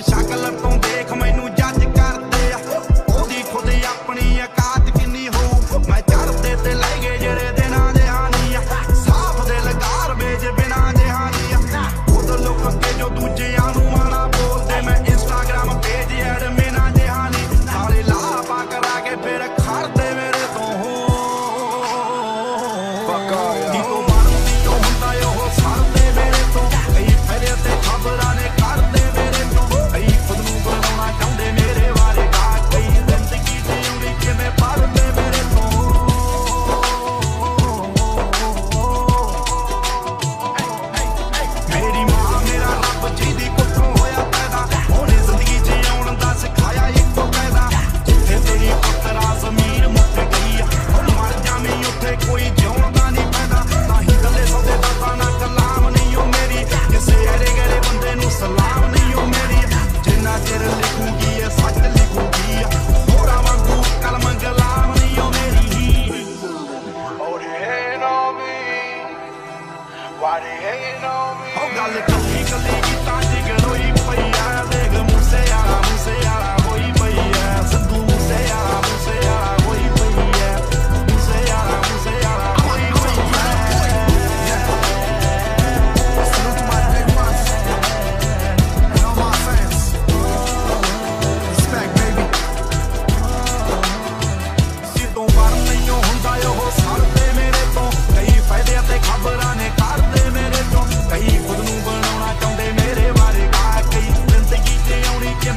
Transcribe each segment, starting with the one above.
chocolate. Why they hating on me? Oh,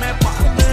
me pa'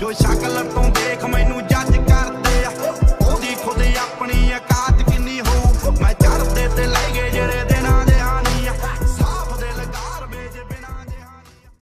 ਜੋ ਸ਼ਕਲ ਤੋਂ ਦੇਖ ਮੈਨੂੰ